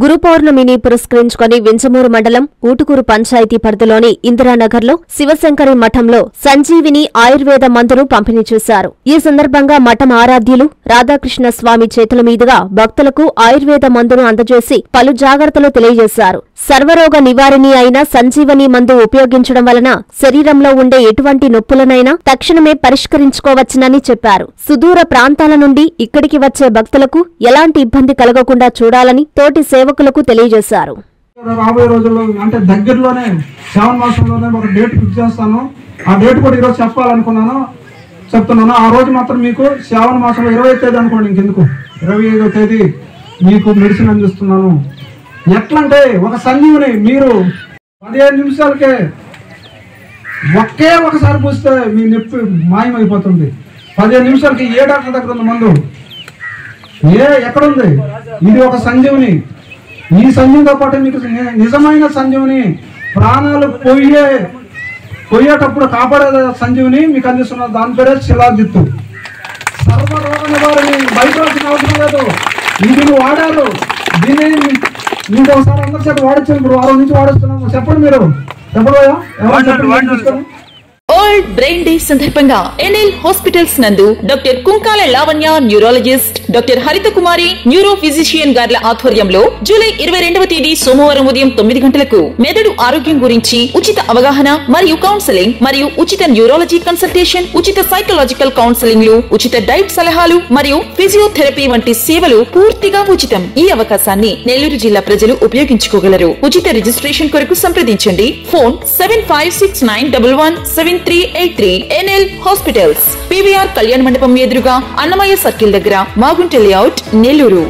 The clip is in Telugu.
గురు పౌర్ణమిని పురస్కరించుకొని వింజమూరు మండలం ఊటుకూరు పంచాయతీ పరిధిలోని ఇందిరానగర్లో శివశంకరి మఠంలో సంజీవిని ఆయుర్వేద మందును పంపిణీ చేశారు. ఈ సందర్భంగా మఠం ఆరాధ్యులు రాధాకృష్ణ స్వామి చేతుల మీదుగా భక్తులకు ఆయుర్వేద మందును అందజేసి పలు జాగ్రత్తలు తెలియజేశారు. సర్వరోగ నివారిణి అయిన సంజీవని మందు ఉపయోగించడం వలన శరీరంలో ఉండే ఎటువంటి నొప్పులనైనా తక్షణమే పరిష్కరించుకోవచ్చునని చెప్పారు. సుదూర ప్రాంతాల నుండి ఇక్కడికి వచ్చే భక్తులకు ఎలాంటి ఇబ్బంది కలగకుండా చూడాలని తోటి సేవ సేవకులకు తెలియజేశారు. రాబోయే రోజుల్లో అంటే దగ్గరలోనే శ్రావణ మాసంలోనే ఒక డేట్ ఫిక్స్ చేస్తాను. ఆ డేట్ కూడా ఈరోజు చెప్పాలనుకున్నాను. చెప్తున్నాను. ఆ రోజు మాత్రం మీకు శ్రావణ మాసంలో ఇరవై తేదీ అనుకోండి ఇంకెందుకు ఇరవై ఐదో తేదీ మీకు మెడిసిన్ అందిస్తున్నాను. ఎట్లంటే ఒక సంజీవిని మీరు పదిహేను నిమిషాలకే ఒకే ఒకసారి పూస్తే మీ నొప్పి మాయమైపోతుంది. పదిహేను నిమిషాలకి ఏ డాక్టర్ దగ్గర ఉంది మందు? ఏ ఎక్కడుంది? ఇది ఒక సంజీవుని ఈ సంజీవనితో పాటు మీకు ని- నిజమైన సంజీవని ప్రాణాలు పోయే పోయేటప్పుడు కాపాడే సంజీవని మీకు అందిస్తున్న దాని పేరే శిలాజిత్తు. సర్వరోగ నివారణి బయట వచ్చిన అవసరం లేదు. ఇది నువ్వు వాడారు. దీన్ని మీకు ఒకసారి అందరి చేత వాడచ్చు ఇప్పుడు వారం నుంచి వాడుస్తున్నాము. చెప్పండి మీరు. చెప్పడు. ఓల్డ్ బ్రెయిన్ డే సందర్భంగా ఎన్ఎల్ హాస్పిటల్స్ నందు doctor Kunkala Lavanya neurologist doctor Haritha Kumari neuro physician గార్ల ఆధ్వర్యంలో జూలై ఇరవై రెండవ తేదీ సోమవారం ఉదయం తొమ్మిది గంటలకు మెదడు ఆరోగ్యం గురించి ఉచిత అవగాహన మరియు కౌన్సెలింగ్ మరియు ఉచిత న్యూరాలజీ కన్సల్టేషన్ ఉచిత సైకలాజికల్ కౌన్సెలింగ్లు ఉచిత డైట్ సలహాలు మరియు ఫిజియోథెరపీ వంటి సేవలు పూర్తిగా ఉచితం. ఈ అవకాశాన్ని నెల్లూరు జిల్లా ప్రజలు ఉపయోగించుకోగలరు. ఉచిత రిజిస్ట్రేషన్ కొరకు సంప్రదించండి. Phone seven five six nine double one seven three eight three NL hospitals. PVR కళ్యాణ మండపం ఎదురుగా అన్నమయ్య సర్కిల్ దగ్గర మాగుంట లేఅవుట్ నెల్లూరు.